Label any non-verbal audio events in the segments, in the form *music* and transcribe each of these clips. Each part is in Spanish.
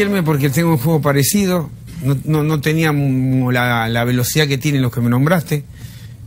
Riquelme porque tengo un juego parecido, no, no, tenía la, la, velocidad que tienen los que me nombraste,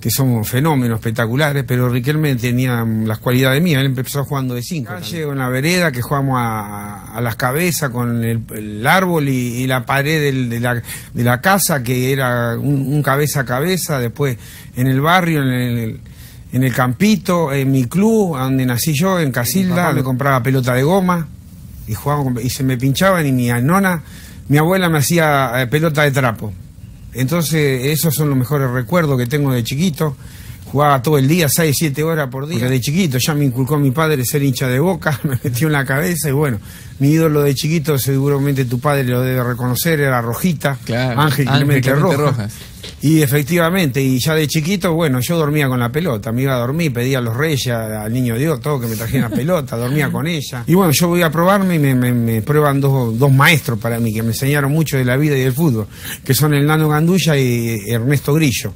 que son fenómenos espectaculares, pero Riquelme tenía las cualidades mías, él empezó jugando de cinco. Llego en la vereda, que jugamos a, las cabezas con el, árbol y, la pared de, la, de, la, casa, que era un, cabeza a cabeza, después en el barrio, en el, en el campito, en mi club, donde nací yo, en Casilda, le compraba pelota de goma y jugaba y se me pinchaban y mi nona, mi abuela me hacía eh, pelota de trapo. Entonces, esos son los mejores recuerdos que tengo de chiquito. Jugaba todo el día, 6, 7 horas por día. de chiquito ya me inculcó mi padre ser hincha de boca, *laughs* me metió en la cabeza y bueno, mi ídolo de chiquito, seguramente tu padre lo debe reconocer, era Rojita, Ángel Clemente, Rojas. Y efectivamente, y ya de chiquito, bueno, yo dormía con la pelota, me iba a dormir, pedía a los reyes, al niño Dios, todo que me trajeran pelota, dormía con ella. Y bueno, yo voy a probarme y me, prueban dos, dos, maestros para mí, que me enseñaron mucho de la vida y del fútbol, que son el Nano Gandulla y Ernesto Grillo,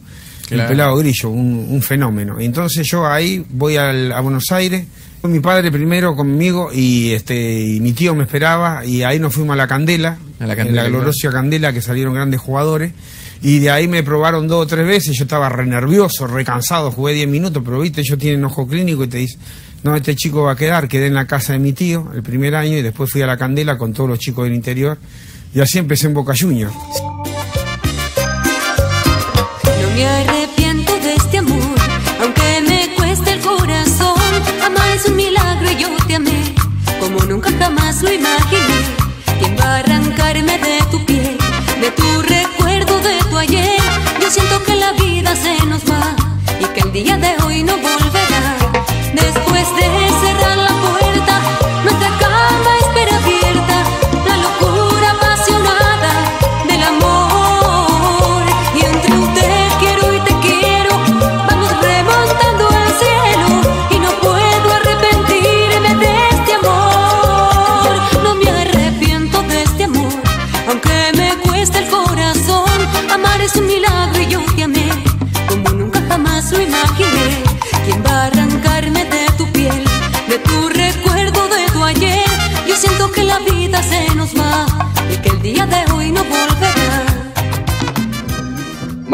el pelado Grillo, un, fenómeno. Entonces yo ahí voy a Buenos Aires, mi padre primero conmigo y este y mi tío me esperaba y ahí nos fuimos a la Candela, a la, Candela, la gloriosa Candela que salieron grandes jugadores y de ahí me probaron dos o tres veces, yo estaba re nervioso, re cansado, jugué 10 minutos, pero viste, ellos tienen ojo clínico y te dicen, no, este chico va a quedar, quedé en la casa de mi tío el primer año y después fui a la Candela con todos los chicos del interior y así empecé en Boca Juniors. No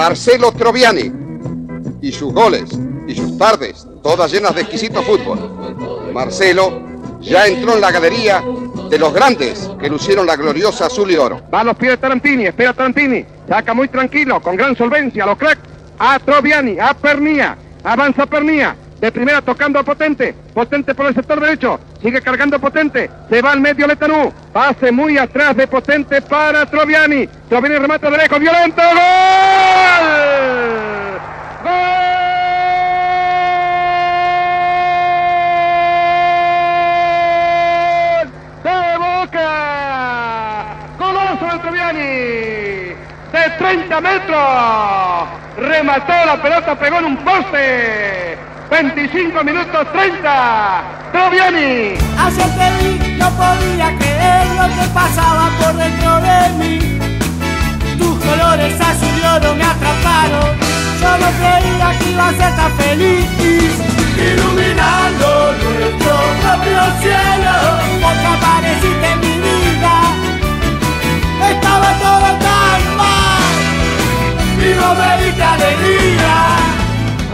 Marcelo Troviani y sus goles y sus tardes, todas llenas de exquisito fútbol. Marcelo ya entró en la galería de los grandes que lucieron la gloriosa azul y oro. Va a los pies de Tarantini, espera Tarantini, saca muy tranquilo, con gran solvencia, los cracks, a Troviani, a Pernía, avanza Pernía, de primera tocando a Potente. Potente por el sector derecho. Sigue cargando Potente. Se va al medio Letanú. Pase muy atrás de Potente para Troviani. Troviani remata de lejos. Violento. ¡Gol! ¡Gol! ¡De Boca! ¡Goloso de Troviani! ¡De 30 metros! Remató la pelota, pegó en un poste. 25 minutos 30. Troviani. Hacia que vi, no podía creer lo que pasaba por dentro de mí. Tus colores azul y oro me atraparon. Yo no creía que iba a ser tan feliz. Iluminando nuestro propio cielo. Porque apareciste en mi vida. Estaba todo alegría.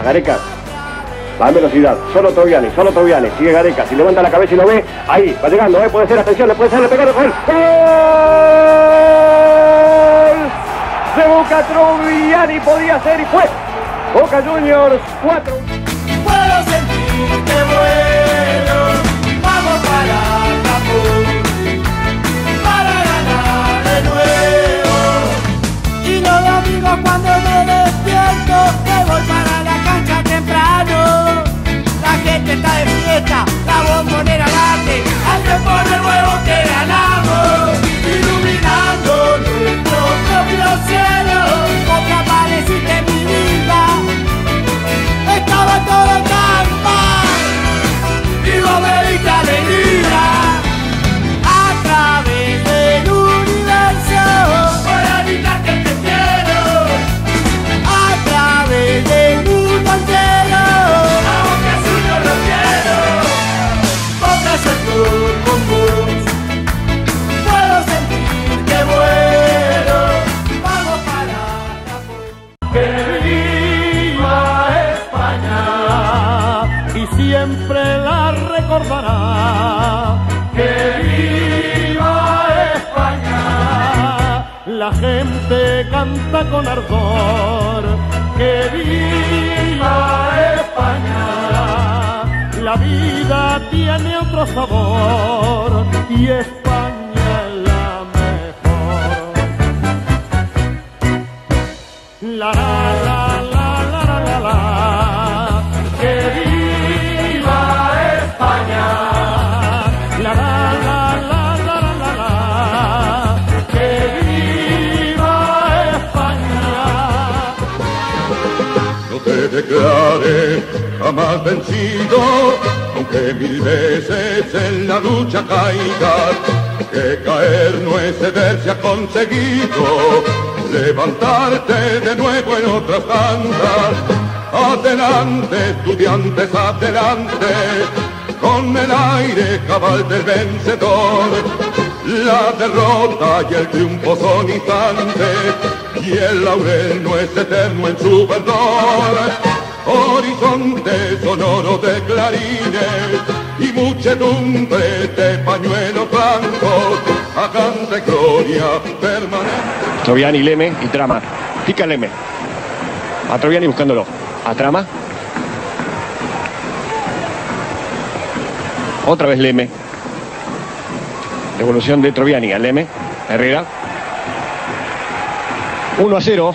Agareca. Va velocidad, solo Toviani, solo Toviani, sigue Gareca, si levanta la cabeza y lo ve, ahí, va llegando, ¿eh? puede ser, atención, le puede ser, le pegó, ¡Gol! De Boca Troviani podía ser y fue. Boca Juniors 4. Está de fiesta, la bombonera late, al por de nuevo que ganamos, iluminando nuestro propio cielo, porque apareciste en mi vida, estaba gente canta con ardor que viva España. La vida tiene otro sabor y España es la mejor. La la la la No te declares jamás vencido, aunque mil veces en la lucha caigas, que caer no es ceder se ha conseguido, levantarte de nuevo en otras tandas. Adelante, estudiantes, adelante, con el aire cabal del vencedor. La derrota y el triunfo son instantes, y el laurel no es eterno en su verdor. Horizonte sonoro de clarines y muchedumbre de pañuelos blancos, hagan de gloria permanente. Troviani, Leme y Trama. Pica Leme. A Troviani buscándolo. A Trama. Otra vez Leme. Devolución de Troviani a Leme. Herrera. 1 a 0.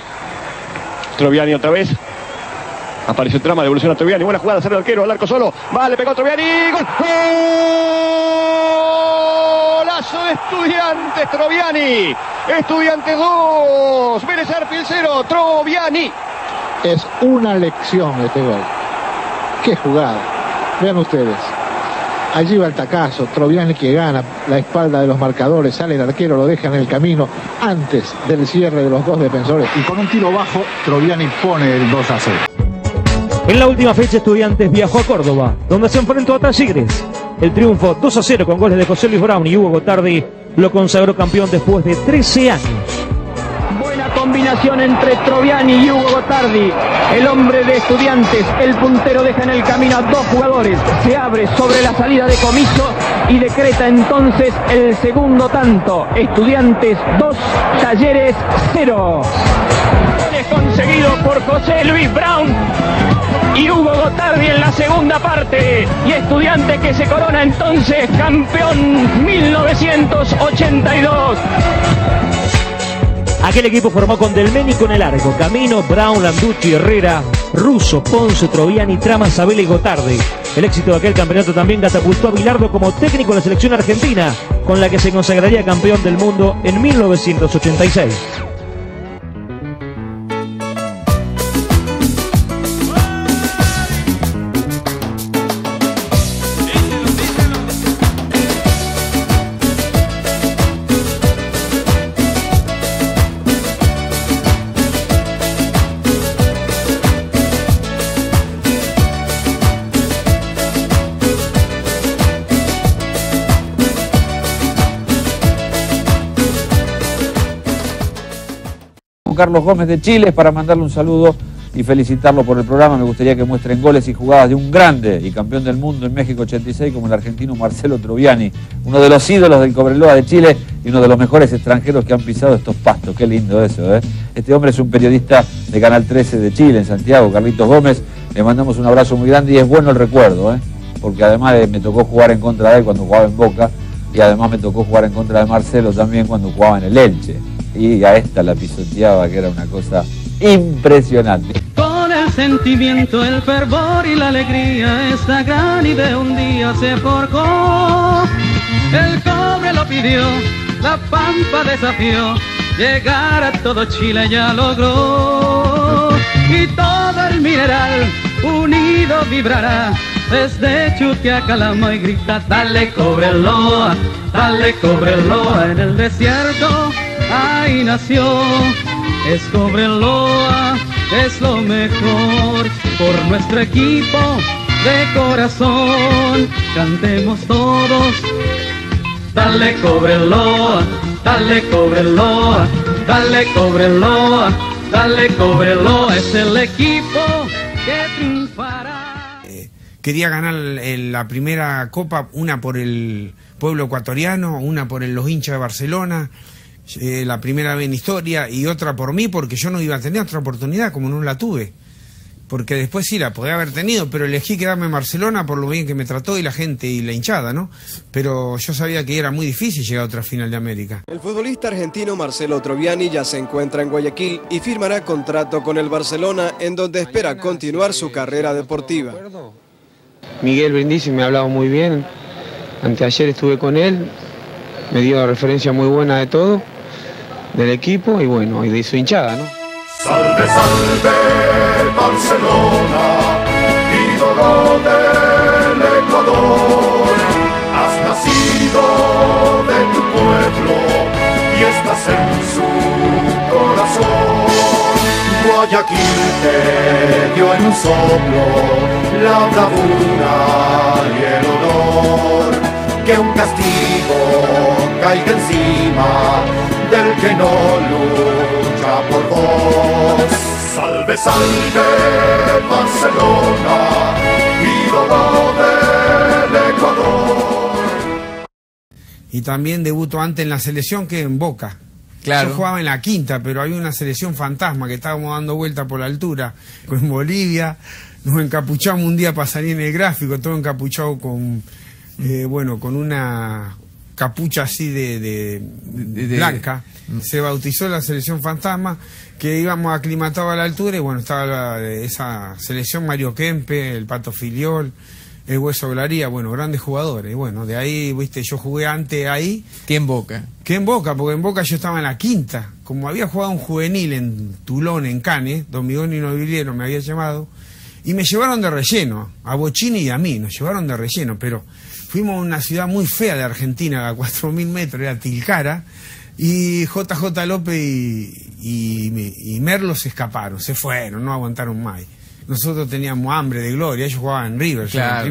Troviani otra vez. Apareció Trama, devolución a Troviani. Buena jugada, sale el arquero, al arco solo. Vale, pegó Troviani. ¡Gol! ¡Golazo de Estudiantes, Troviani! Estudiantes 2. Vélez Arfield 0. Troviani. Es una lección este gol. Qué jugada. Vean ustedes. Allí va el tacazo, Troviani que gana la espalda de los marcadores, sale el arquero, lo deja en el camino antes del cierre de los dos defensores. Y con un tiro bajo, Troviani pone el 2 a 0. En la última fecha Estudiantes viajó a Córdoba, donde se enfrentó a Talleres. El triunfo 2 a 0 con goles de José Luis Brown y Hugo Gotardi lo consagró campeón después de 13 años. Combinación entre Troviani y Hugo Gotardi. El hombre de estudiantes, el puntero deja en el camino a dos jugadores. Se abre sobre la salida de comiso y decreta entonces el segundo tanto. Estudiantes 2, Talleres 0. Conseguido por José Luis Brown y Hugo Gotardi en la segunda parte. Y estudiante que se corona entonces campeón 1982. Aquel equipo formó con Delménico en el arco, Camino, Brown, Landucci, Herrera, Russo, Ponce, Troviani, Trama, Sabela y Gotardi. El éxito de aquel campeonato también catapultó a Bilardo como técnico de la selección argentina, con la que se consagraría campeón del mundo en 1986. Carlos Gómez de Chile para mandarle un saludo y felicitarlo por el programa. Me gustaría que muestren goles y jugadas de un grande y campeón del mundo en México 86 como el argentino Marcelo Troviani, uno de los ídolos del Cobreloa de Chile y uno de los mejores extranjeros que han pisado estos pastos. Qué lindo eso, ¿eh? Este hombre es un periodista de Canal 13 de Chile, en Santiago, Carlitos Gómez. Le mandamos un abrazo muy grande y es bueno el recuerdo, ¿eh? porque además de- me tocó jugar en contra de él cuando jugaba en Boca y además me tocó jugar en contra de Marcelo también cuando jugaba en el Elche. Y a esta la pisoteaba, que era una cosa impresionante. Con el sentimiento, el fervor y la alegría, esta gran un día se forjó. El cobre lo pidió, la pampa desafió, llegar a todo Chile ya logró. Y todo el mineral unido vibrará, desde Chuque a Calama y grita, dale cóbrelo, dale cóbrelo en el desierto, ahí nació. Es Cobreloa, es lo mejor por nuestro equipo de corazón. Cantemos todos, dale Cobreloa, dale Cobreloa, dale Cobreloa, dale Cobreloa, es el equipo que triunfará. Quería ganar el- la primera copa, una por el pueblo ecuatoriano, una por el- los hinchas de Barcelona. Eh, la primera vez en historia y otra por mí porque yo no iba a tener otra oportunidad como no la tuve. Porque después sí la podía haber tenido, pero elegí quedarme en Barcelona por lo bien que me trató y la gente y la hinchada, ¿no? Pero yo sabía que era muy difícil llegar a otra final de América. El futbolista argentino Marcelo Troviani ya se encuentra en Guayaquil y firmará contrato con el Barcelona en donde espera continuar su carrera deportiva. Miguel Brindisi me ha hablado muy bien. Anteayer estuve con él, me dio referencia muy buena de todo, del equipo y bueno, y de su hinchada, ¿no? Salve, salve, Barcelona, ídolo del Ecuador. Has nacido de tu pueblo y estás en su corazón. Guayaquil te dio en un soplo la bravura y el honor. Que un castigo caiga encima del que no lucha por vos. Salve, salve, Barcelona, ídolo del Ecuador. Y también debutó antes en la selección que en Boca. Claro. Yo jugaba en la quinta, pero había una selección fantasma que estábamos dando vuelta por la altura con Bolivia. Nos encapuchamos un día para salir en el gráfico, todo encapuchado con, eh, bueno, con una capucha así de, de- de- blanca. Se bautizó la selección fantasma, que íbamos aclimatados a la altura y bueno, estaba la- esa selección Mario Kempe, el Pato Filiol, el Hueso Glaría, bueno, grandes jugadores. Y bueno, de ahí, viste, yo jugué antes ahí. ¿Qué en Boca? Que en Boca, porque en Boca yo estaba en la quinta. Como había jugado un juvenil en Tulón, en Canes, Don Miguel y Nobiliero me había llamado, y me llevaron de relleno, a Bochini y a mí, nos llevaron de relleno, pero fuimos a una ciudad muy fea de Argentina, a 4.000 metros, era Tilcara, y JJ López y, y, y Merlo se escaparon, se fueron, no aguantaron más. Nosotros teníamos hambre de gloria, ellos jugaban en River, yo en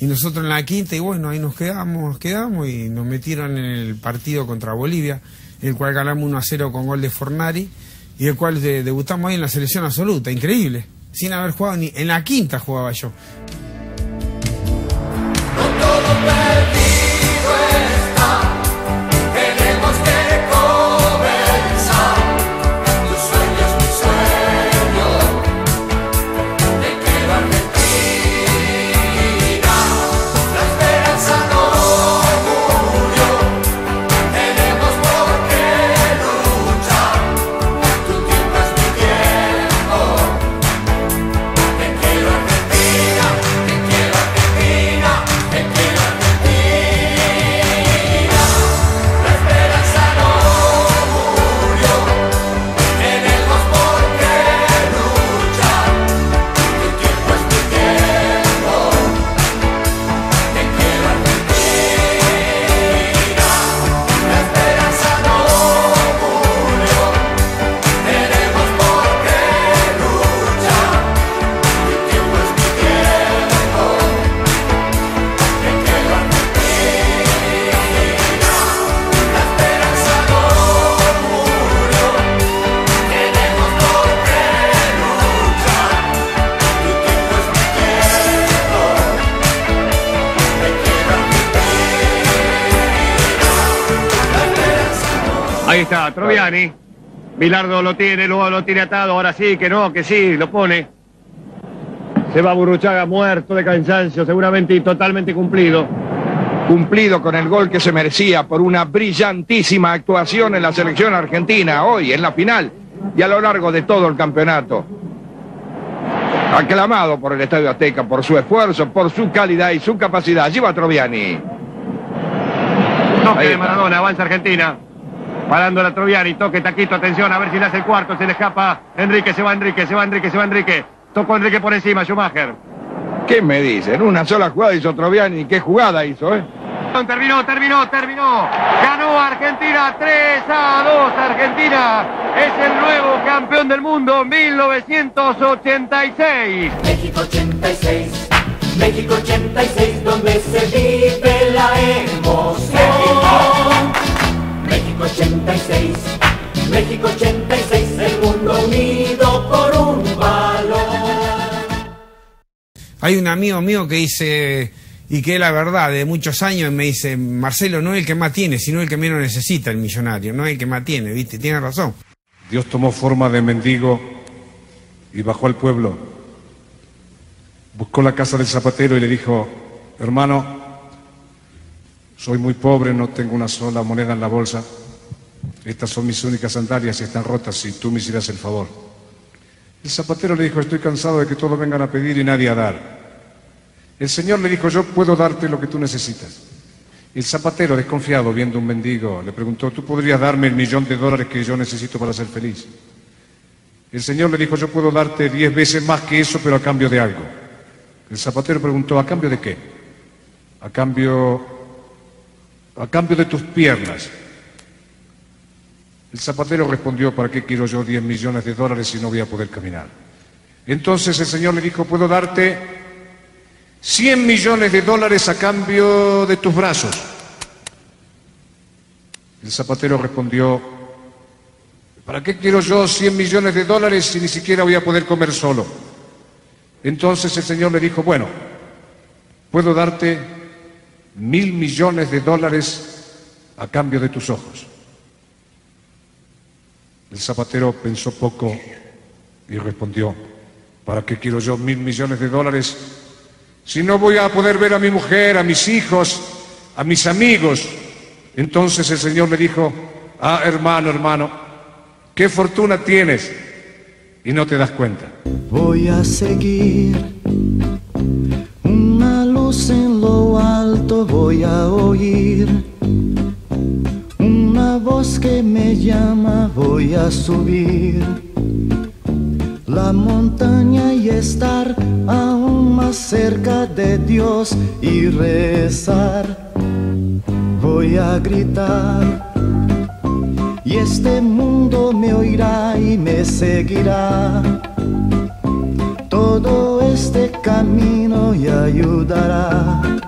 y nosotros en la quinta, y bueno, ahí nos quedamos, nos quedamos y nos metieron en el partido contra Bolivia, el cual ganamos 1 a 0 con gol de Fornari, y el cual de- debutamos ahí en la selección absoluta, increíble, sin haber jugado ni en la quinta jugaba yo. Ahí está, Troviani. Bilardo lo tiene, luego lo tiene atado, ahora sí, que no, que sí, lo pone. Se va Burruchaga muerto de cansancio, seguramente y totalmente cumplido. cumplido con el gol que se merecía por una brillantísima actuación en la selección argentina hoy en la final y a lo largo de todo el campeonato. Aclamado por el Estadio Azteca por su esfuerzo, por su calidad y su capacidad. Allí va Troviani. De está. Maradona, avanza Argentina. Parando la Troviani, toque, taquito, atención, a ver si le hace el cuarto, se le escapa. Enrique, se va Enrique, se va Enrique, se va Enrique. Tocó Enrique por encima, Schumacher. ¿Qué me dicen? Una sola jugada hizo Troviani. ¿Qué jugada hizo, eh? Terminó, terminó, terminó. Ganó Argentina 3 a 2. Argentina es el nuevo campeón del mundo 1986. México 86, México 86, donde se vive la emoción. México 86, México 86, el mundo unido por un valor. Hay un amigo mío que dice, y que la verdad de muchos años me dice, Marcelo no es el que más tiene, sino el que menos necesita el millonario, no es el que más tiene, ¿viste? Tiene razón. Dios tomó forma de mendigo y bajó al pueblo. Buscó la casa del zapatero y le dijo, hermano, soy muy pobre, no tengo una sola moneda en la bolsa. Estas son mis únicas sandalias y están rotas si tú me hicieras el favor. El zapatero le dijo, estoy cansado de que todos vengan a pedir y nadie a dar. El Señor le dijo, yo puedo darte lo que tú necesitas. El zapatero, desconfiado, viendo un mendigo, le preguntó, ¿tú podrías darme el millón de dólares que yo necesito para ser feliz? El Señor le dijo, yo puedo darte diez veces más que eso, pero a cambio de algo. El zapatero preguntó, ¿a cambio de qué? A cambio, a cambio de tus piernas. El zapatero respondió, ¿para qué quiero yo diez millones de dólares si no voy a poder caminar? Entonces el Señor le dijo, puedo darte 100 millones de dólares a cambio de tus brazos. El zapatero respondió, ¿para qué quiero yo 100 millones de dólares si ni siquiera voy a poder comer solo? Entonces el Señor le dijo, bueno, puedo darte mil millones de dólares a cambio de tus ojos. El zapatero pensó poco y respondió, ¿para qué quiero yo mil millones de dólares si no voy a poder ver a mi mujer, a mis hijos, a mis amigos. Entonces el Señor le dijo, ah, hermano, hermano, qué fortuna tienes y no te das cuenta. Voy a seguir una luz en lo alto, voy a oír voz que me llama, voy a subir la montaña y estar aún más cerca de Dios y rezar. Voy a gritar y este mundo me oirá y me seguirá. Todo este camino y ayudará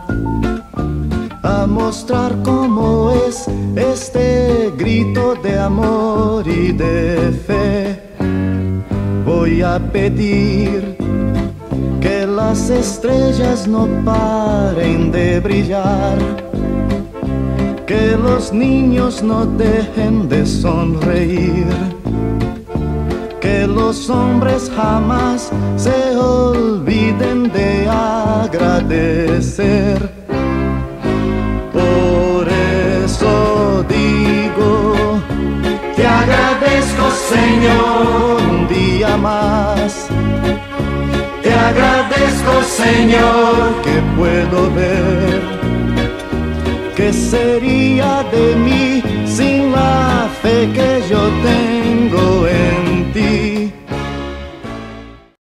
mostrar cómo es este grito de amor y de fe voy a pedir que las estrellas no paren de brillar, que los niños no dejen de sonreír, que los hombres jamás se olviden de agradecer. Señor día más. Te agradezco, Señor, que puedo ver. ¿Qué sería de mí sin la fe que yo tengo en